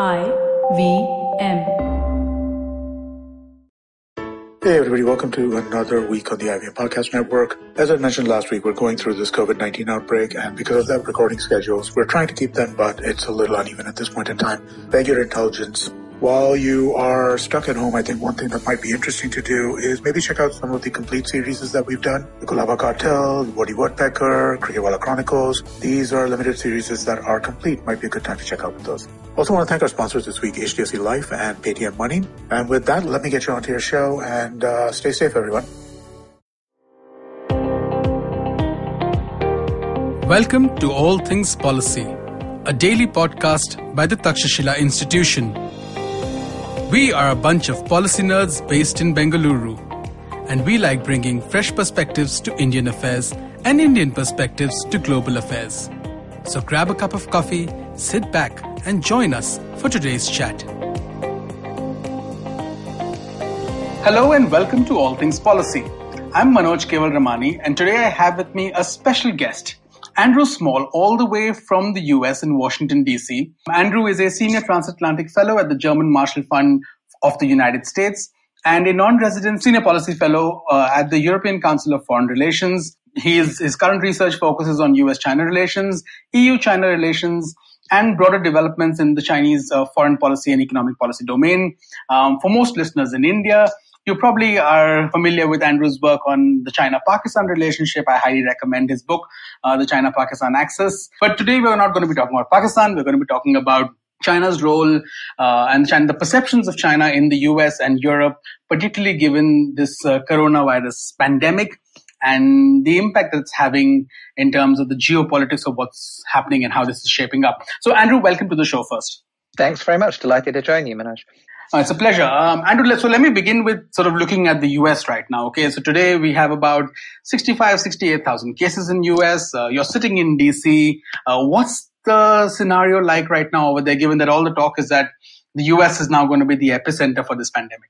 I V M. Hey everybody, welcome to another week on the IVM Podcast Network. As I mentioned last week, we're going through this COVID-19 outbreak and because of that recording schedules, we're trying to keep them, but it's a little uneven at this point in time. Beg your indulgence. While you are stuck at home, I think one thing that might be interesting to do is maybe check out some of the complete series that we've done. The Colaba Cartel, Woody Woodpecker, Cricketwala Chronicles. These are limited series that are complete. Might be a good time to check out those. Also want to thank our sponsors this week, HDFC Life and Paytm Money. And with that, let me get you onto your show and uh, stay safe, everyone. Welcome to All Things Policy, a daily podcast by the Takshashila Institution. We are a bunch of policy nerds based in Bengaluru, and we like bringing fresh perspectives to Indian affairs and Indian perspectives to global affairs. So grab a cup of coffee, sit back, and join us for today's chat. Hello and welcome to All Things Policy. I'm Manoj Kewalramani, and today I have with me a special guest. Andrew Small, all the way from the US in Washington, D.C. Andrew is a senior transatlantic fellow at the German Marshall Fund of the United States and a non-resident senior policy fellow uh, at the European Council of Foreign Relations. His, his current research focuses on US-China relations, EU-China relations, and broader developments in the Chinese uh, foreign policy and economic policy domain. Um, for most listeners in India, you probably are familiar with Andrew's work on the China Pakistan relationship. I highly recommend his book, uh, The China Pakistan Axis. But today we're not going to be talking about Pakistan. We're going to be talking about China's role uh, and China, the perceptions of China in the US and Europe, particularly given this uh, coronavirus pandemic and the impact that it's having in terms of the geopolitics of what's happening and how this is shaping up. So, Andrew, welcome to the show first. Thanks very much. Delighted to join you, Manoj. It's a pleasure. Um, Andrew, so let me begin with sort of looking at the US right now. Okay, so today we have about 65, 68,000 cases in US. Uh, you're sitting in DC. Uh, what's the scenario like right now over there, given that all the talk is that the US is now going to be the epicenter for this pandemic?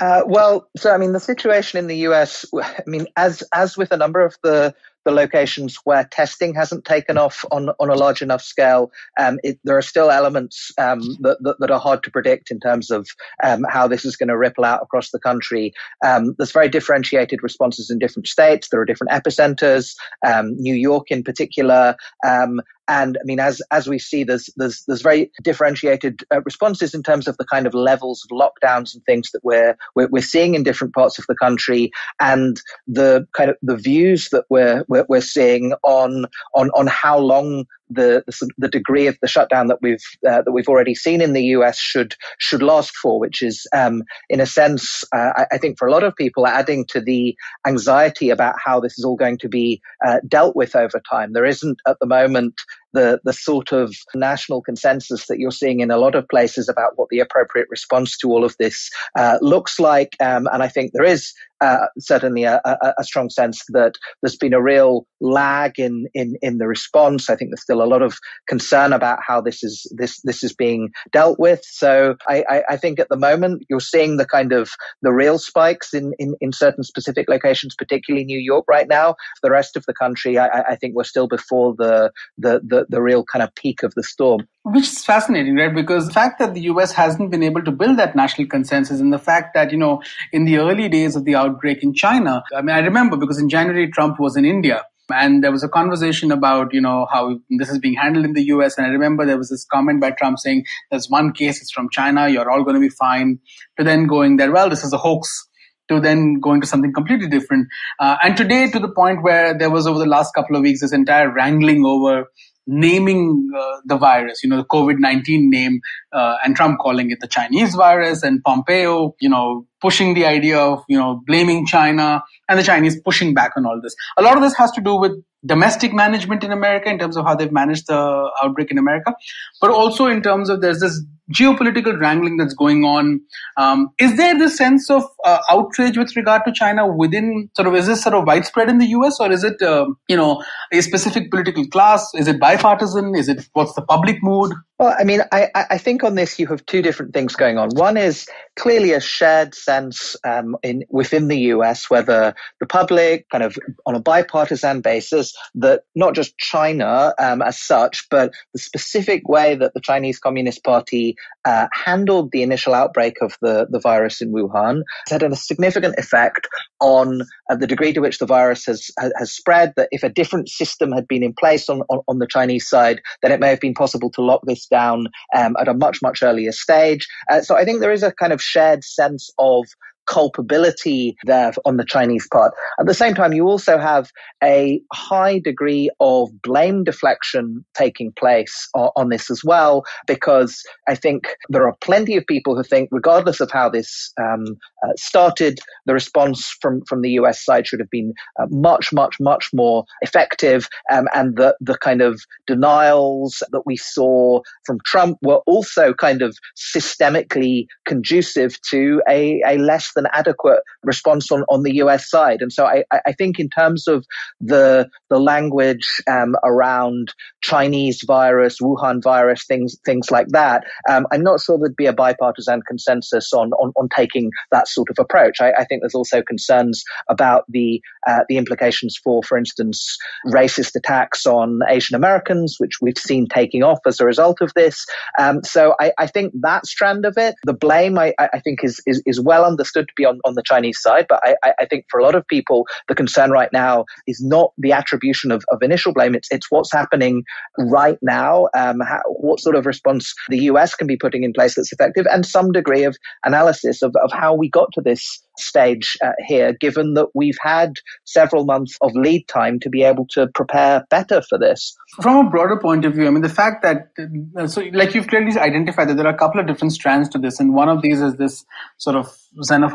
Uh, well, so I mean, the situation in the US, I mean, as as with a number of the the locations where testing hasn't taken off on, on a large enough scale, um, it, there are still elements um, that, that, that, are hard to predict in terms of um, how this is going to ripple out across the country. Um, there's very differentiated responses in different states. There are different epicenters. Um, New York, in particular, um, and I mean, as as we see, there's there's there's very differentiated uh, responses in terms of the kind of levels of lockdowns and things that we're, we're, we're seeing in different parts of the country, and the kind of the views that we're we're, we're seeing on on on how long the, the, degree of the shutdown that we've uh, that we've already seen in the US should should last for, which is um, in a sense, uh, I, I, think for a lot of people, adding to the anxiety about how this is all going to be uh, dealt with over time. There isn't at the moment the the sort of national consensus that you're seeing in a lot of places about what the appropriate response to all of this uh, looks like. Um, and I think there is uh, certainly a, a, a, strong sense that there's been a real lag in, in, in the response. I think there's still a lot of concern about how this is this this is being dealt with. So I, I, I think at the moment you're seeing the kind of the real spikes in, in, in certain specific locations, particularly New York right now. For The rest of the country, I, I think we're still before the, the, the, the real kind of peak of the storm. Which is fascinating, right? Because the fact that the US hasn't been able to build that national consensus and the fact that, you know, in the early days of the outbreak in China, I mean, I remember because in January, Trump was in India and there was a conversation about you know how this is being handled in the US and I remember there was this comment by Trump saying there's one case it's from China you're all going to be fine to then going there well this is a hoax to then going to something completely different uh, and today to the point where there was over the last couple of weeks this entire wrangling over naming uh, the virus, you know, the COVID-19 name, uh, and Trump calling it the Chinese virus and Pompeo, you know, pushing the idea of, you know, blaming China and the Chinese pushing back on all this. A lot of this has to do with domestic management in America in terms of how they've managed the outbreak in America, but also in terms of there's this geopolitical wrangling that's going on. Um, is there this sense of uh, outrage with regard to China within sort of is this sort of widespread in the U.S. or is it uh, you know a specific political class? Is it bipartisan? Is it what's the public mood? Well, I mean, I, I think on this you have two different things going on. One is clearly a shared sense um, in within the US, whether the public, kind of on a bipartisan basis, that not just China um, as such, but the specific way that the Chinese Communist Party uh, handled the initial outbreak of the, the virus in Wuhan has had a significant effect on uh, the degree to which the virus has, has spread. That if a different system had been in place on, on, on the Chinese side, then it may have been possible to lock this down um, at a much, much earlier stage. Uh, so I think there is a kind of shared sense of culpability there on the Chinese part. At the same time, you also have a high degree of blame deflection taking place on, this as well, because I think there are plenty of people who think, regardless of how this um, uh, started, the response from, from the US side should have been uh, much, much, much more effective, um, and the, the kind of denials that we saw from Trump were also kind of systemically conducive to a, a less than adequate response on, on the US side. And so I, I think in terms of the the language um, around Chinese virus, Wuhan virus, things things like that, um, I'm not sure there'd be a bipartisan consensus on on, on taking that sort of approach. I, I think there's also concerns about the uh, the implications for, for instance, racist attacks on Asian Americans, which we've seen taking off as a result of this. Um, so I, I, think that strand of it, the blame, I, I think is, is, is well understood to be on, on the Chinese side. But I, I think for a lot of people, the concern right now is not the attribution of, of initial blame. It's, it's what's happening right now, um, how, what sort of response the US can be putting in place that's effective, and some degree of analysis of, of how we got to this stage uh, here, given that we've had several months of lead time to be able to prepare better for this. From a broader point of view, I mean, the fact that, uh, so like you've clearly identified that there are a couple of different strands to this, and one of these is this sort of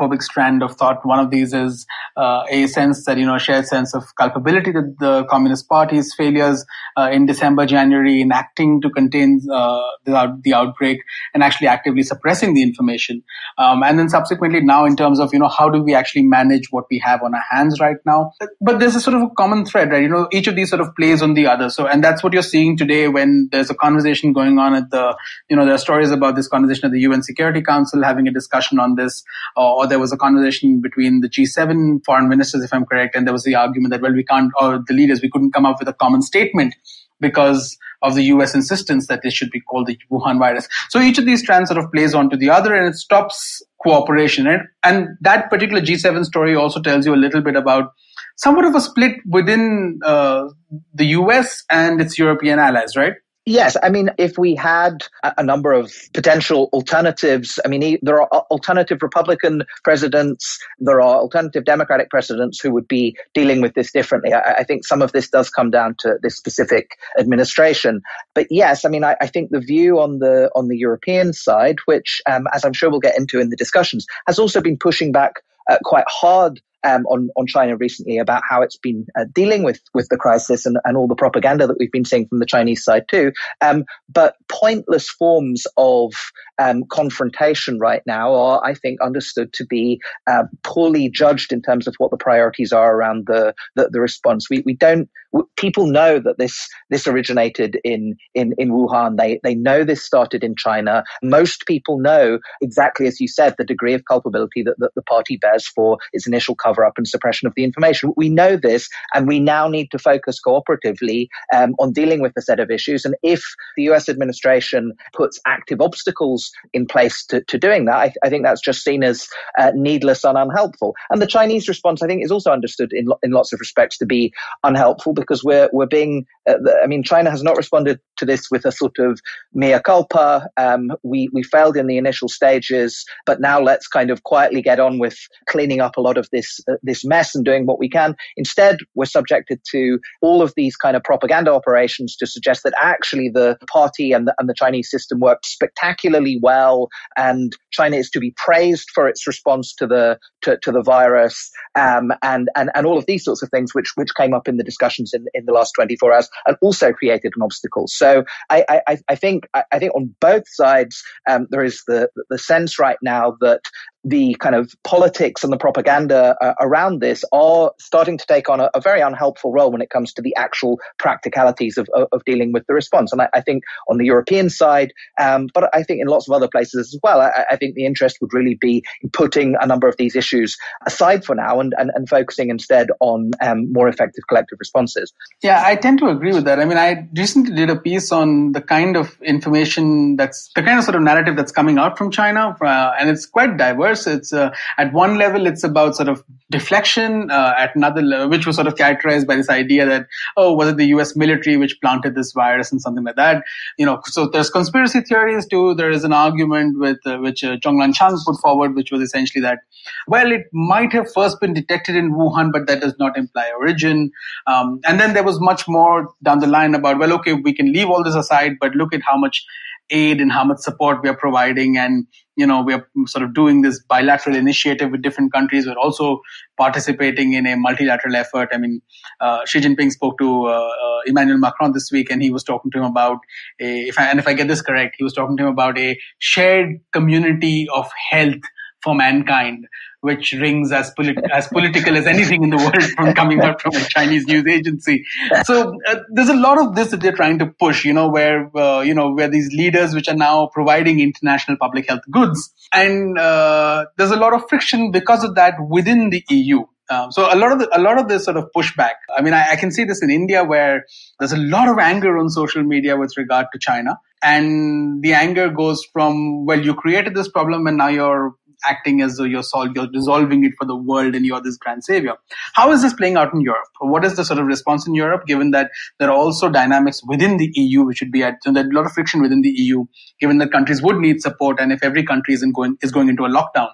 xenophobic strand of thought. One of these is uh, a sense that, you know, shared sense of culpability that the Communist Party's failures uh, in December, January in acting to contain uh, the, the outbreak and actually actively suppressing the information. Um, and then subsequently now in terms of, you know, how do we actually manage what we have on our hands right now? But there's a sort of a common thread, right? You know, each of these sort of plays on the other. So, and that's what you're seeing today when there's a conversation going on at the, you know, there are stories about this conversation at the UN Security Council having a discussion on this, or, or there was a conversation between the G7 foreign ministers, if I'm correct, and there was the argument that, well, we can't, or the leaders, we couldn't come up with a common statement because of the US insistence that this should be called the Wuhan virus. So each of these strands sort of plays onto the other and it stops cooperation. And, and that particular G7 story also tells you a little bit about somewhat of a split within uh, the US and its European allies, right? Yes, I mean, if we had a number of potential alternatives, I mean, there are alternative Republican presidents, there are alternative Democratic presidents who would be dealing with this differently. I, think some of this does come down to this specific administration. But yes, I mean, I, I think the view on the on the European side, which, um, as I'm sure we'll get into in the discussions, has also been pushing back uh, quite hard um, on on China recently about how it's been uh, dealing with with the crisis and, and all the propaganda that we've been seeing from the Chinese side too. Um, but pointless forms of um, confrontation right now are, I think, understood to be uh, poorly judged in terms of what the priorities are around the the, the response. We we don't people know that this this originated in in in Wuhan. They they know this started in China. Most people know exactly as you said the degree of culpability that, that the party bears for its initial cover up and suppression of the information. We know this, and we now need to focus cooperatively um, on dealing with the set of issues. And if the U.S. administration puts active obstacles in place to, to doing that, I, I think that's just seen as uh, needless and unhelpful. And the Chinese response, I think, is also understood in in lots of respects to be unhelpful because we're we're being. Uh, I mean, China has not responded to this with a sort of mea culpa. Um, we we failed in the initial stages, but now let's kind of quietly get on with cleaning up a lot of this uh, this mess and doing what we can. Instead, we're subjected to all of these kind of propaganda operations to suggest that actually the party and the, and the Chinese system worked spectacularly well, and China is to be praised for its response to the to, to the virus, um, and and and all of these sorts of things, which which came up in the discussions in in the last 24 hours, and also created an obstacle. So I I, I think I think on both sides um, there is the the sense right now that the kind of politics and the propaganda uh, around this are starting to take on a, a, very unhelpful role when it comes to the actual practicalities of, of, of dealing with the response. And I, I, think on the European side, um, but I think in lots of other places as well, I, I, think the interest would really be in putting a number of these issues aside for now and, and, and focusing instead on um, more effective collective responses. Yeah, I tend to agree with that. I mean, I recently did a piece on the kind of information that's the kind of sort of narrative that's coming out from China, uh, and it's quite diverse. It's uh, at one level, it's about sort of deflection. Uh, at another level, which was sort of characterized by this idea that oh, was it the U.S. military which planted this virus and something like that? You know, so there's conspiracy theories too. There is an argument with uh, which uh, Zhong Nanshan put forward, which was essentially that well, it might have first been detected in Wuhan, but that does not imply origin. Um, and then there was much more down the line about well, okay, we can leave all this aside, but look at how much aid and how much support we are providing and you know we are sort of doing this bilateral initiative with different countries. We're also participating in a multilateral effort. I mean uh, xi jinping spoke to uh, uh, emmanuel macron this week and he was talking to him about a, if I, and if i get this correct he was talking to him about a shared community of health for mankind which rings as, as political as anything in the world from coming out from a Chinese news agency. So uh, there's a lot of this that they're trying to push, you know, where, uh, you know, where these leaders which are now providing international public health goods. And uh, there's a lot of friction because of that within the EU. Um, so a lot of the, a lot of this sort of pushback. I mean, I, I, can see this in India where there's a lot of anger on social media with regard to China, and the anger goes from well, you created this problem and now you're acting as though you're, sol- you're resolving it for the world and you're this grand savior. How is this playing out in Europe? What is the sort of response in Europe, given that there are also dynamics within the EU which should be at, so there's a lot of friction within the EU, given that countries would need support, and if every country is going is going into a lockdown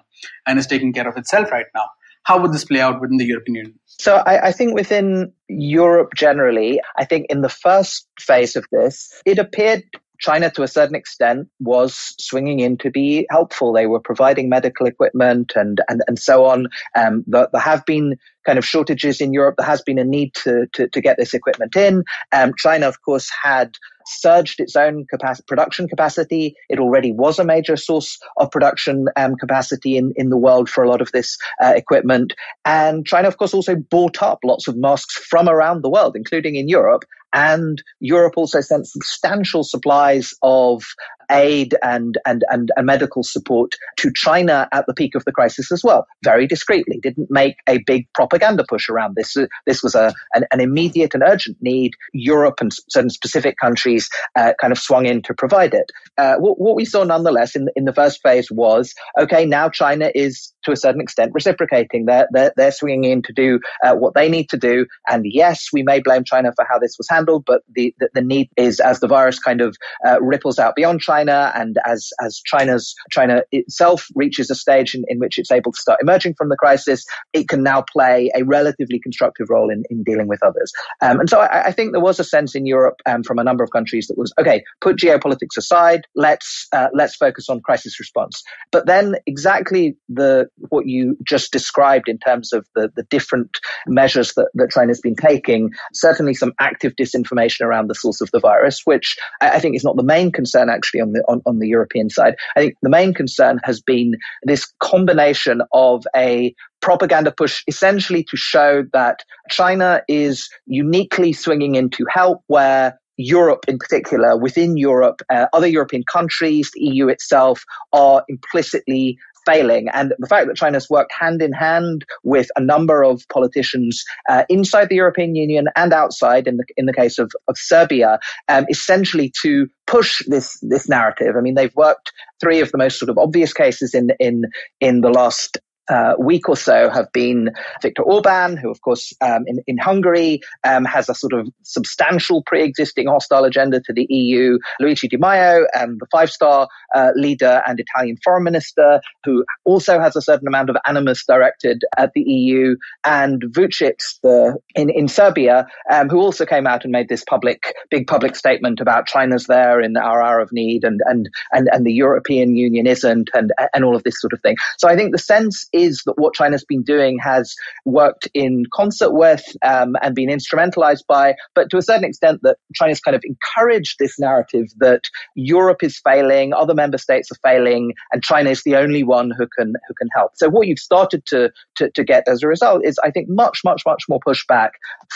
and is taking care of itself right now, how would this play out within the European Union? So I, I, think within Europe generally, I think in the first phase of this, it appeared China, to a certain extent, was swinging in to be helpful. They were providing medical equipment and and, and so on. Um, there, there have been kind of shortages in Europe. There has been a need to to, to get this equipment in. Um, China, of course, had surged its own production capacity. It already was a major source of production um, capacity in, in the world for a lot of this uh, equipment. And China, of course, also bought up lots of masks from around the world, including in Europe, and Europe also sent substantial supplies of aid and, and, and, and, medical support to China at the peak of the crisis as well, very discreetly, didn't make a big propaganda push around this. This was a, an, an immediate and urgent need. Europe and certain specific countries uh, kind of swung in to provide it. Uh, what, what, we saw nonetheless in, in the first phase was, okay, now China is to a certain extent reciprocating. They're, they're, they're swinging in to do uh, what they need to do. And yes, we may blame China for how this was handled, but the, the, the need is as the virus kind of uh, ripples out beyond China, and as, as China's, China itself reaches a stage in, in which it's able to start emerging from the crisis, it can now play a relatively constructive role in, in dealing with others. Um, and so I, I, think there was a sense in Europe um, from a number of countries that was, okay, put geopolitics aside, let's, uh, let's focus on crisis response. But then exactly the, what you just described in terms of the, the different measures that, that China's been taking, certainly some active disinformation around the source of the virus, which I, I think is not the main concern actually on the, on, on the European side. I think the main concern has been this combination of a propaganda push essentially to show that China is uniquely swinging in to help where Europe in particular, within Europe, uh, other European countries, the EU itself are implicitly failing. And the fact that China's worked hand in hand with a number of politicians uh, inside the European Union and outside, in the in the case of, of Serbia, um, essentially to push this this narrative. I mean, they've worked three of the most sort of obvious cases in in in the last uh, week or so have been Viktor Orban, who, of course, um, in, in Hungary um, has a sort of substantial pre-existing hostile agenda to the EU. Luigi Di Maio, um, the five-star uh, leader and Italian foreign minister, who also has a certain amount of animus directed at the EU, and Vucic, the in in Serbia, um, who also came out and made this public, big public statement about China's there in our hour of need, and and and and the European Union isn't, and and all of this sort of thing. So I think the sense is that what China's been doing has worked in concert with um, and been instrumentalized by, but to a certain extent that China's kind of encouraged this narrative that Europe is failing, other member states are failing, and China is the only one who can who can help. So what you've started to, to, to get as a result is, I think, much, much, much more pushback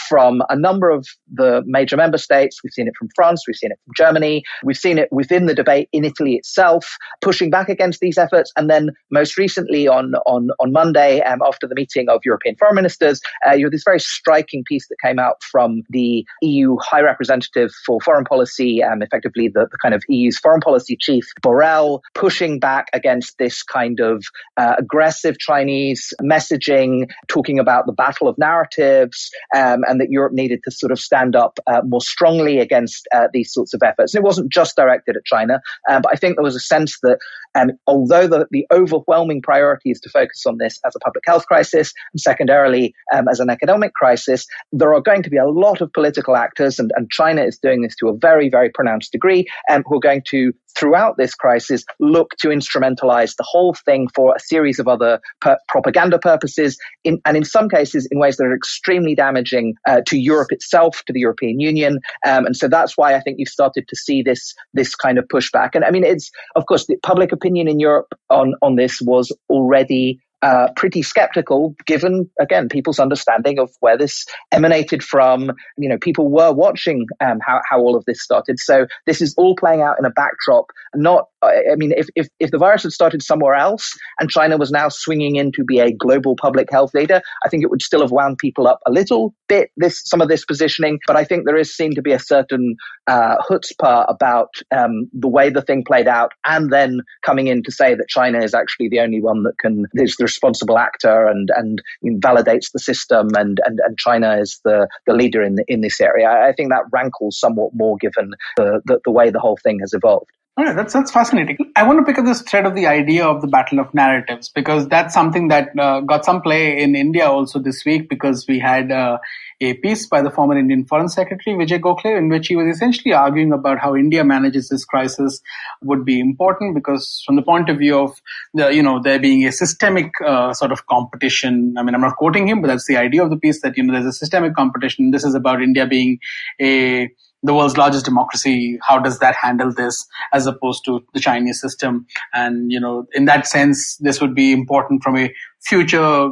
from a number of the major member states. We've seen it from France, we've seen it from Germany, we've seen it within the debate in Italy itself, pushing back against these efforts. And then most recently on on on Monday, um, after the meeting of European foreign ministers, uh, you have this very striking piece that came out from the EU High Representative for Foreign Policy, um, effectively the, the kind of EU's foreign policy chief, Borrell, pushing back against this kind of uh, aggressive Chinese messaging, talking about the battle of narratives, um, and that Europe needed to sort of stand up uh, more strongly against uh, these sorts of efforts. And it wasn't just directed at China, uh, but I think there was a sense that um, although the, the overwhelming priority is to focus on this as a public health crisis, and secondarily um, as an economic crisis, there are going to be a lot of political actors, and, and China is doing this to a very, very pronounced degree, um, who are going to throughout this crisis look to instrumentalize the whole thing for a series of other per- propaganda purposes, in, and in some cases in ways that are extremely damaging uh, to Europe itself, to the European Union. Um, and so that's why I think you've started to see this this kind of pushback. And I mean, it's of course the public opinion in Europe on on this was already uh, pretty skeptical, given again people's understanding of where this emanated from. You know, people were watching um, how how all of this started. So this is all playing out in a backdrop, not I mean, if, if, if the virus had started somewhere else and China was now swinging in to be a global public health leader, I think it would still have wound people up a little bit, this, some of this positioning. But I think there is seen to be a certain uh, chutzpah about um, the way the thing played out and then coming in to say that China is actually the only one that can, is the responsible actor and, and validates the system and, and, and China is the, the leader in, the, in this area. I think that rankles somewhat more given the, the, the way the whole thing has evolved. Right, that's that's fascinating. I want to pick up this thread of the idea of the battle of narratives because that's something that uh, got some play in India also this week because we had uh, a piece by the former Indian Foreign Secretary Vijay Gokhale in which he was essentially arguing about how India manages this crisis would be important because from the point of view of the you know there being a systemic uh, sort of competition. I mean, I'm not quoting him, but that's the idea of the piece that you know there's a systemic competition. This is about India being a the world's largest democracy how does that handle this as opposed to the chinese system and you know in that sense this would be important from a future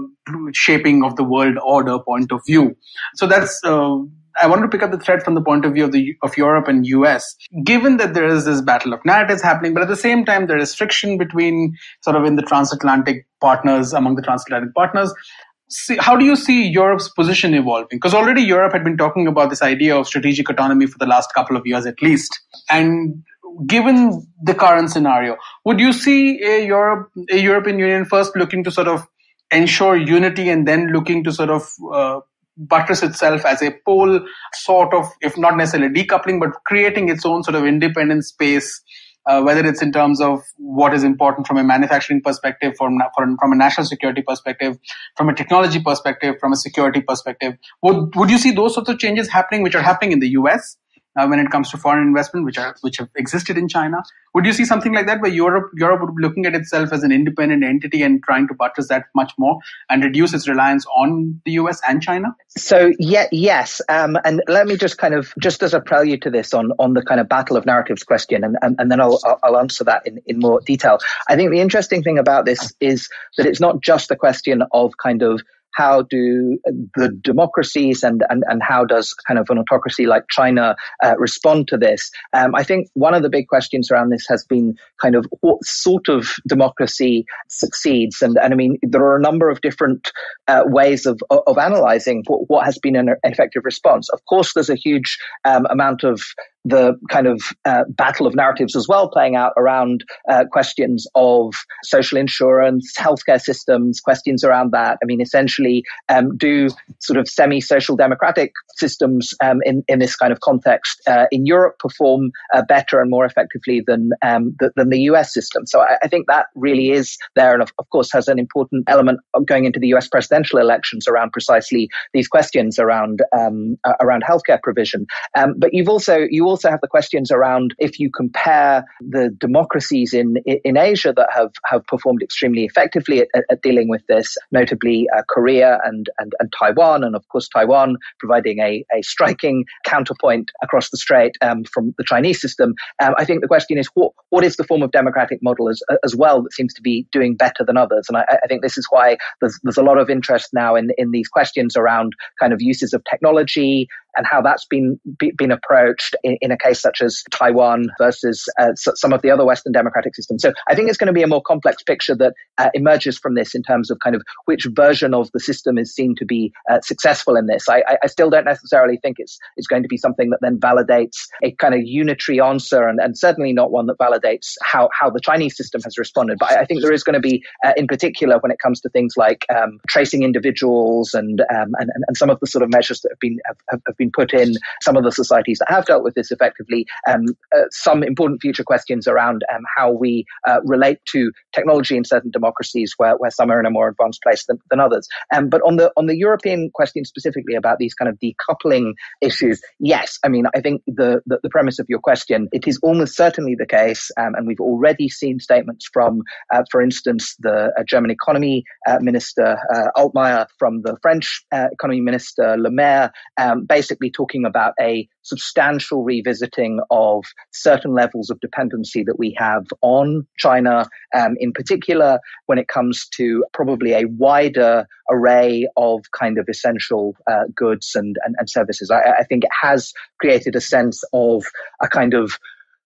shaping of the world order point of view so that's uh, I wanted to pick up the thread from the point of view of the of Europe and US. Given that there is this battle of narratives happening, but at the same time there is friction between sort of in the transatlantic partners among the transatlantic partners, see, how do you see Europe's position evolving? Because already Europe had been talking about this idea of strategic autonomy for the last couple of years at least. And given the current scenario, would you see a Europe, a European Union first looking to sort of ensure unity and then looking to sort of uh, buttress itself as a pole, sort of, if not necessarily decoupling, but creating its own sort of independent space uh, whether it's in terms of what is important from a manufacturing perspective, from, from, from a national security perspective, from a technology perspective, from a security perspective. Would, would you see those sorts of changes happening, which are happening in the US? Uh, when it comes to foreign investment, which are which have existed in China. Would you see something like that, where Europe Europe would be looking at itself as an independent entity and trying to buttress that much more and reduce its reliance on the US and China? So yeah, yes, um, and let me just kind of just as a prelude to this on on the kind of battle of narratives question, and and, and then I'll I'll answer that in in more detail. I think the interesting thing about this is that it's not just a question of kind of how do the democracies and, and, and how does kind of an autocracy like China uh, respond to this? Um, I think one of the big questions around this has been kind of what sort of democracy succeeds. And, and I mean, there are a number of different uh, ways of, of analyzing what, what has been an effective response. Of course, there's a huge um, amount of the kind of uh, battle of narratives as well playing out around uh, questions of social insurance, healthcare systems, questions around that. I mean, essentially, um, do sort of semi-social democratic systems um, in in this kind of context uh, in Europe perform uh, better and more effectively than um, the, than the US system? So I, I, think that really is there, and of, of course has an important element going into the US presidential elections around precisely these questions around um, around healthcare provision. Um, but you've also you also have the questions around if you compare the democracies in in Asia that have have performed extremely effectively at, at dealing with this, notably uh, Korea and, and and Taiwan, and of course Taiwan providing a, a striking counterpoint across the strait um, from the Chinese system. Um, I think the question is what what is the form of democratic model as as well that seems to be doing better than others, and I, I think this is why there's there's a lot of interest now in in these questions around kind of uses of technology, and how that's been be, been approached in, in, a case such as Taiwan versus uh, some of the other Western democratic systems. So I think it's going to be a more complex picture that uh, emerges from this in terms of kind of which version of the system is seen to be uh, successful in this. I, I, still don't necessarily think it's it's going to be something that then validates a kind of unitary answer, and, and certainly not one that validates how how the Chinese system has responded. But I, I think there is going to be, uh, in particular, when it comes to things like um, tracing individuals and, um, and and some of the sort of measures that have been have, have been put in some of the societies that have dealt with this effectively, um, uh, some important future questions around um, how we uh, relate to technology in certain democracies where, where some are in a more advanced place than, than others. Um, but on the on the European question specifically about these kind of decoupling issues, yes, I mean I think the the, the premise of your question it is almost certainly the case, um, and we've already seen statements from, uh, for instance, the uh, German economy uh, minister uh, Altmaier, from the French economy minister Le Maire, um, basically talking about a substantial revisiting of certain levels of dependency that we have on China, um, in particular when it comes to probably a wider array of kind of essential uh, goods and, and, and services. I, I think it has created a sense of a kind of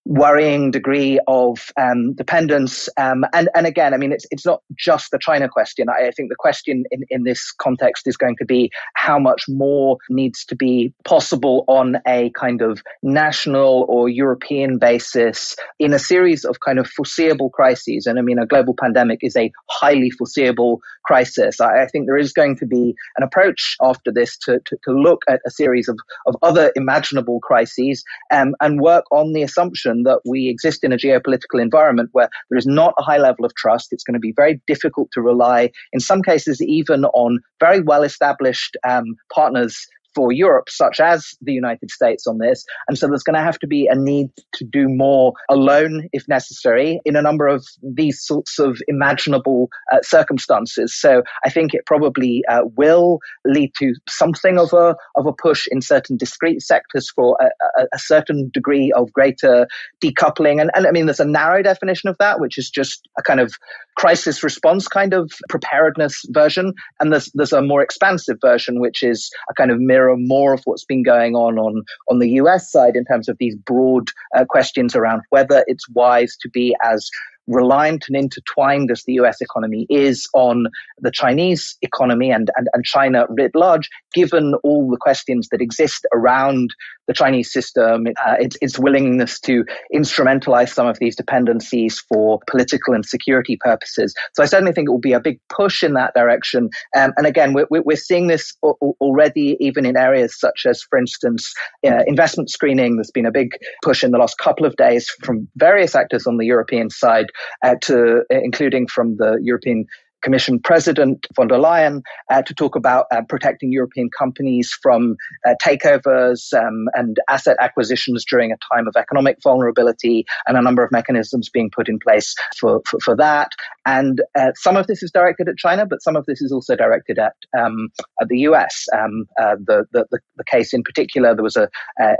worrying degree of um, dependence. Um, and, and again, I mean, it's, it's not just the China question. I, I, think the question in, in this context is going to be how much more needs to be possible on a kind of national or European basis in a series of kind of foreseeable crises. And I mean, a global pandemic is a highly foreseeable crisis. I, I think there is going to be an approach after this to, to, to look at a series of, of other imaginable crises um, and work on the assumption that we exist in a geopolitical environment where there is not a high level of trust. It's going to be very difficult to rely, in some cases, even on very well established um, partners for Europe, such as the United States on this. And so there's going to have to be a need to do more alone, if necessary, in a number of these sorts of imaginable uh, circumstances. So I think it probably uh, will lead to something of a, of a push in certain discrete sectors for a, a, a certain degree of greater decoupling. And, and I mean, there's a narrow definition of that, which is just a kind of crisis response kind of preparedness version. And there's, there's a more expansive version, which is a kind of mirror mirror more of what's been going on on, on the US side in terms of these broad uh, questions around whether it's wise to be as reliant and intertwined as the US economy is on the Chinese economy and, and, and China writ large, given all the questions that exist around the Chinese system, uh, its, its willingness to instrumentalize some of these dependencies for political and security purposes. So I certainly think it will be a big push in that direction. Um, and again, we're, we're seeing this already even in areas such as, for instance, uh, investment screening. There's been a big push in the last couple of days from various actors on the European side uh, to including from the European Commission President von der Leyen uh, to talk about uh, protecting European companies from uh, takeovers um, and asset acquisitions during a time of economic vulnerability, and a number of mechanisms being put in place for, for, for that. And uh, some of this is directed at China, but some of this is also directed at, um, at the US. Um, uh, the, the, the, case in particular, there was a,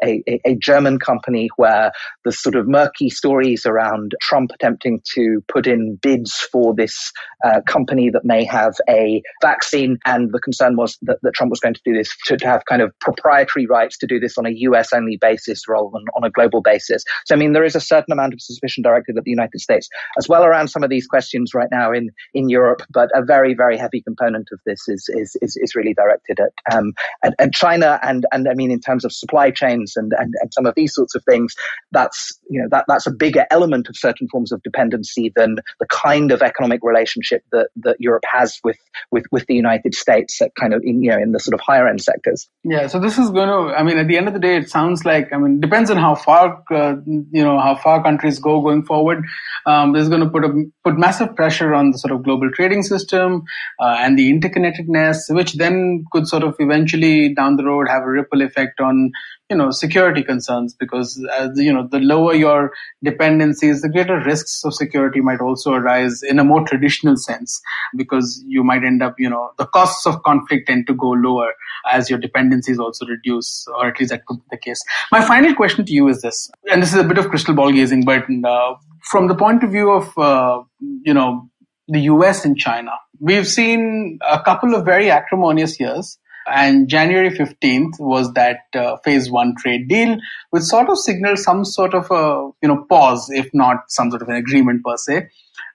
a, a German company where the sort of murky stories around Trump attempting to put in bids for this uh, company that may have a vaccine. And the concern was that, that Trump was going to do this to, to, have kind of proprietary rights to do this on a US only basis rather than on a global basis. So, I mean, there is a certain amount of suspicion directed at the United States as well around some of these questions right now in, in Europe. But a very, very heavy component of this is, is, is, is really directed at, um, at, at, China. And, and I mean, in terms of supply chains and, and, and some of these sorts of things, that's, you know, that, that's a bigger element of certain forms of dependency than the kind of economic relationship that, that Europe has with, with, with the United States at kind of, in, you know, in the sort of higher end sectors. Yeah. So this is going to, I mean, at the end of the day, it sounds like, I mean, depends on how far, uh, you know, how far countries go going forward. Um, this is going to put a, put massive pressure pressure on the sort of global trading system uh, and the interconnectedness, which then could sort of eventually down the road have a ripple effect on you know security concerns because uh, you know the lower your dependencies the greater risks of security might also arise in a more traditional sense because you might end up you know the costs of conflict tend to go lower as your dependencies also reduce or at least that could be the case. My final question to you is this and this is a bit of crystal ball gazing but uh, from the point of view of uh, you know the US and China we've seen a couple of very acrimonious years and January 15th was that uh, phase one trade deal, which sort of signaled some sort of a, you know, pause, if not some sort of an agreement per se.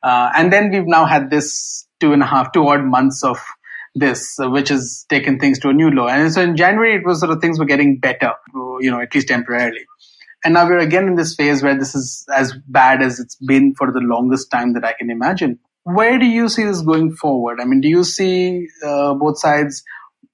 Uh, and then we've now had this two and a half, two odd months of this, uh, which has taken things to a new low. And so in January, it was sort of things were getting better, you know, at least temporarily. And now we're again in this phase where this is as bad as it's been for the longest time that I can imagine. Where do you see this going forward? I mean, do you see uh, both sides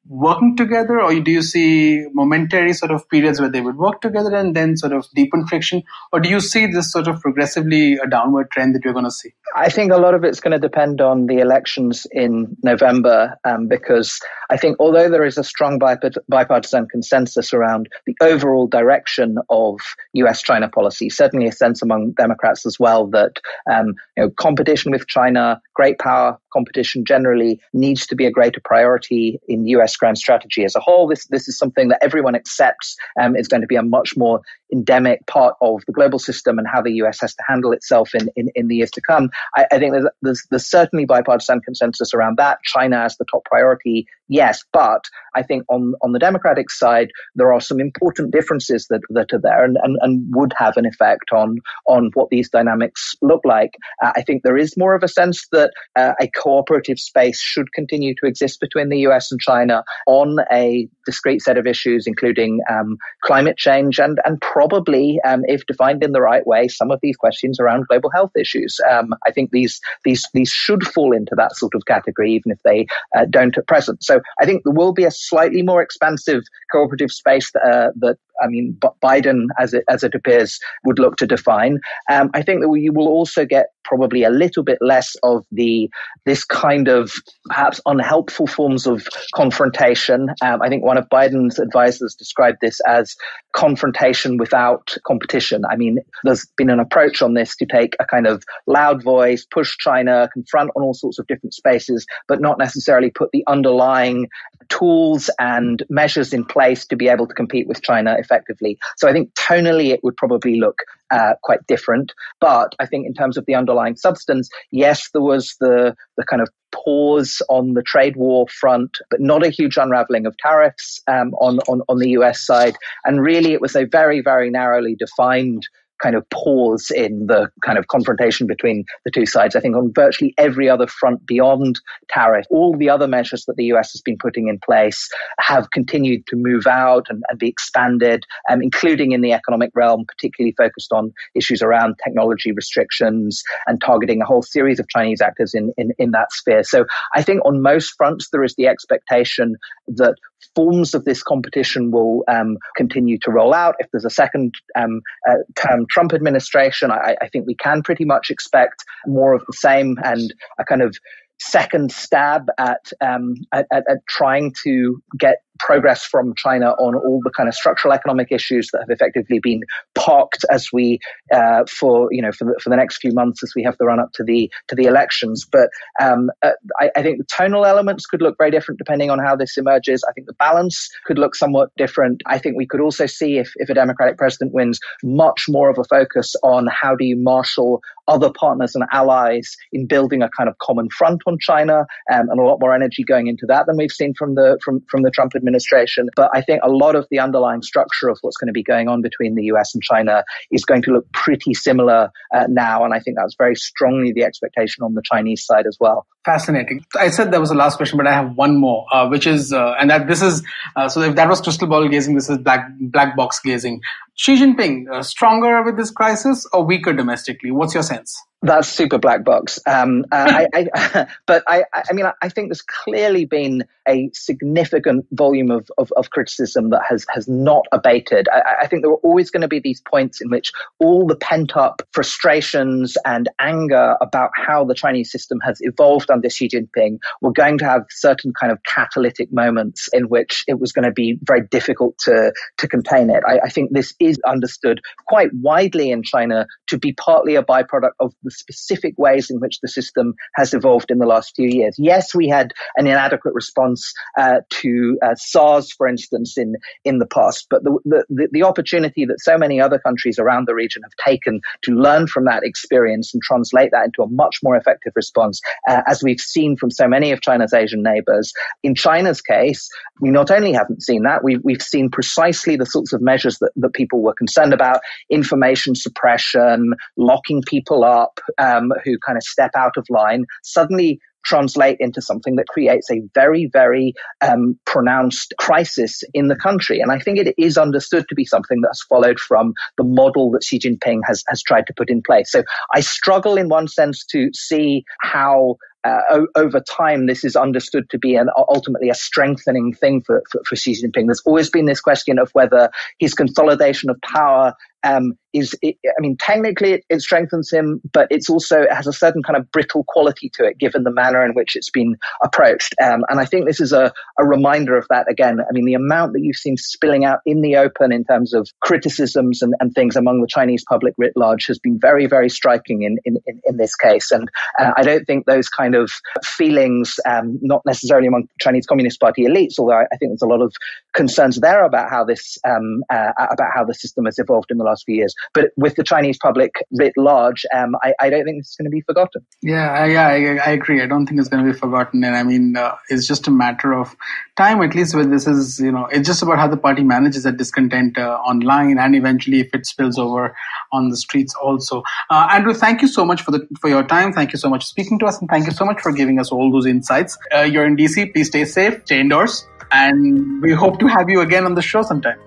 working together or do you see momentary sort of periods where they would work together and then sort of deepen friction? Or do you see this sort of progressively a downward trend that you're going to see i think a lot of it's going to depend on the elections in november um, because i think although there is a strong bipartisan consensus around the overall direction of us china policy certainly a sense among democrats as well that um, you know, competition with china great power competition generally needs to be a greater priority in US grand strategy as a whole. This, this is something that everyone accepts um, is going to be a much more endemic part of the global system and how the US has to handle itself in, in, in the years to come. I, I think there's, there's, there's, certainly bipartisan consensus around that. China as the top priority, yes. But I think on, on the Democratic side, there are some important differences that, that are there and, and, and would have an effect on, on what these dynamics look like. Uh, I think there is more of a sense that uh, a cooperative space should continue to exist between the US and China on a discrete set of issues, including um, climate change and, and probably, um, if defined in the right way, some of these questions around global health issues. Um, I think these these these should fall into that sort of category, even if they uh, don't at present. So I think there will be a slightly more expansive cooperative space that, uh, that I mean, Biden, as it as it appears, would look to define. Um, I think that we will also get probably a little bit less of the this kind of perhaps unhelpful forms of confrontation. Um, I think one of Biden's advisors described this as confrontation without competition. I mean, there's been an approach on this to take a kind of loud voice, push China, confront on all sorts of different spaces, but not necessarily put the underlying tools and measures in place to be able to compete with China effectively. So I think tonally it would probably look uh, quite different. But I think in terms of the underlying substance, yes, there was the the kind of pause on the trade war front, but not a huge unraveling of tariffs um, on, on on the US side. And really, it was a very very narrowly defined kind of pause in the kind of confrontation between the two sides. I think on virtually every other front beyond tariff, all the other measures that the US has been putting in place have continued to move out and, and be expanded, um, including in the economic realm, particularly focused on issues around technology restrictions and targeting a whole series of Chinese actors in, in, in that sphere. So I think on most fronts, there is the expectation that forms of this competition will um, continue to roll out. If there's a second um, uh, term Trump administration, I, I, think we can pretty much expect more of the same and a kind of second stab at, um, at, at, at trying to get progress from China on all the kind of structural economic issues that have effectively been parked as we uh, for you know for the, for the next few months as we have the run up to the to the elections. But um, uh, I, I, think the tonal elements could look very different depending on how this emerges. I think the balance could look somewhat different. I think we could also see if if a Democratic president wins, much more of a focus on how do you marshal other partners and allies in building a kind of common front on China, um, and a lot more energy going into that than we've seen from the from from the Trump administration. But I think a lot of the underlying structure of what's going to be going on between the US and China is going to look pretty similar uh, now. And I think that's very strongly the expectation on the Chinese side as well. Fascinating. I said that was the last question, but I have one more, uh, which is, uh, and that this is, uh, so if that was crystal ball gazing, this is black, black box gazing. Xi Jinping, uh, stronger with this crisis or weaker domestically? What's your sense? sense. That's super black box. Um, uh, I, I, but I, I mean, I think there's clearly been a significant volume of, of, of criticism that has, has not abated. I, I think there are always going to be these points in which all the pent up frustrations and anger about how the Chinese system has evolved under Xi Jinping were going to have certain kind of catalytic moments in which it was going to be very difficult to, to contain it. I, I think this is understood quite widely in China to be partly a byproduct of the specific ways in which the system has evolved in the last few years. Yes, we had an inadequate response uh, to uh, SARS, for instance, in, in the past, but the, the, the opportunity that so many other countries around the region have taken to learn from that experience and translate that into a much more effective response, uh, as we've seen from so many of China's Asian neighbors. In China's case, we not only haven't seen that, we've, we've seen precisely the sorts of measures that, that people were concerned about information suppression, locking people up, um, who kind of step out of line suddenly translate into something that creates a very, very um, pronounced crisis in the country. And I think it is understood to be something that's followed from the model that Xi Jinping has, has tried to put in place. So I struggle in one sense to see how uh, o- over time, this is understood to be an ultimately a strengthening thing for, for, for Xi Jinping. There's always been this question of whether his consolidation of power um, is, it, I mean, technically it, it, strengthens him, but it's also it has a certain kind of brittle quality to it, given the manner in which it's been approached. Um, and I think this is a, a reminder of that again. I mean, the amount that you've seen spilling out in the open in terms of criticisms and, and things among the Chinese public writ large has been very, very striking in, in, in, in this case. And uh, I don't think those kind of feelings, um, not necessarily among Chinese Communist Party elites, although I, I think there's a lot of concerns there about how this, um, uh, about how the system has evolved in the last few years. But with the Chinese public writ large, um, I, I, don't think this is going to be forgotten. Yeah, yeah, I, I, agree. I don't think it's going to be forgotten, and I mean, uh, it's just a matter of time. At least with this is, you know, it's just about how the party manages that discontent uh, online, and eventually, if it spills over on the streets, also. Uh, Andrew, thank you so much for the for your time. Thank you so much for speaking to us, and thank you so much for giving us all those insights. Uh, you're in DC. Please stay safe, stay indoors, and we hope to have you again on the show sometime.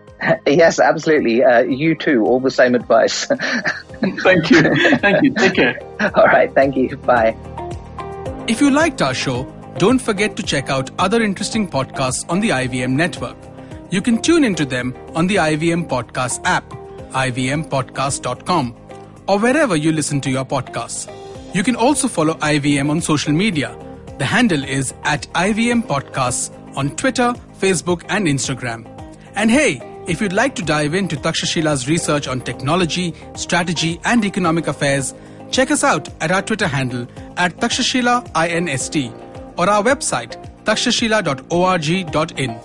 Yes, absolutely. Uh, you too. All the same advice. thank you. Thank you. Take care. All right. Thank you. Bye. If you liked our show, don't forget to check out other interesting podcasts on the IVM network. You can tune into them on the IVM Podcast app, ivmpodcast.com, or wherever you listen to your podcasts. You can also follow IVM on social media. The handle is at IVM Podcasts on Twitter, Facebook, and Instagram. And hey, if you'd like to dive into Takshashila's research on technology, strategy, and economic affairs, check us out at our Twitter handle at Takshashila INST or our website takshashila.org.in.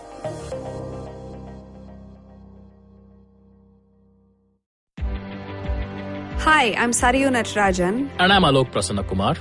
Hi, I'm Sarayu Natarajan. And I'm Alok Prasanna Kumar.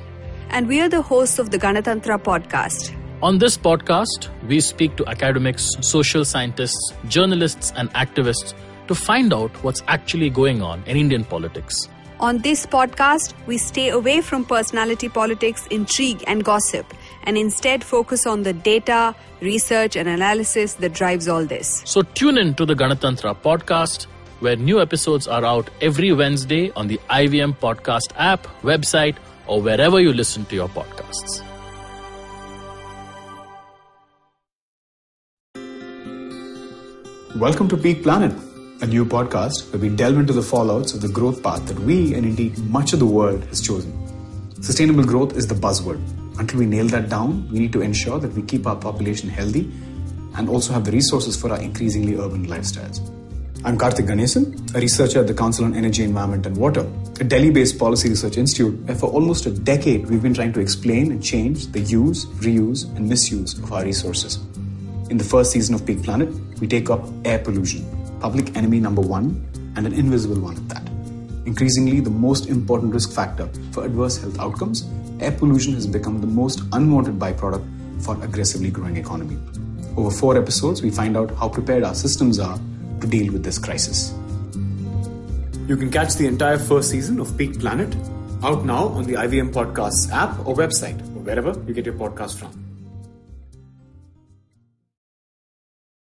And we are the hosts of the Ganatantra podcast. On this podcast, we speak to academics, social scientists, journalists, and activists to find out what's actually going on in Indian politics. On this podcast, we stay away from personality politics, intrigue, and gossip, and instead focus on the data, research, and analysis that drives all this. So tune in to the Ganatantra podcast, where new episodes are out every Wednesday on the IVM Podcast app, website, or wherever you listen to your podcasts. Welcome to Peak Planet, a new podcast where we delve into the fallouts of the growth path that we and indeed much of the world has chosen. Sustainable growth is the buzzword. Until we nail that down, we need to ensure that we keep our population healthy and also have the resources for our increasingly urban lifestyles. I'm Karthik Ganesan, a researcher at the Council on Energy, Environment and Water, a Delhi based policy research institute where for almost a decade we've been trying to explain and change the use, reuse, and misuse of our resources. In the first season of Peak Planet, we take up air pollution, public enemy number one, and an invisible one at that. Increasingly, the most important risk factor for adverse health outcomes, air pollution has become the most unwanted byproduct for aggressively growing economy. Over four episodes, we find out how prepared our systems are to deal with this crisis. You can catch the entire first season of Peak Planet out now on the IVM Podcasts app or website, or wherever you get your podcast from.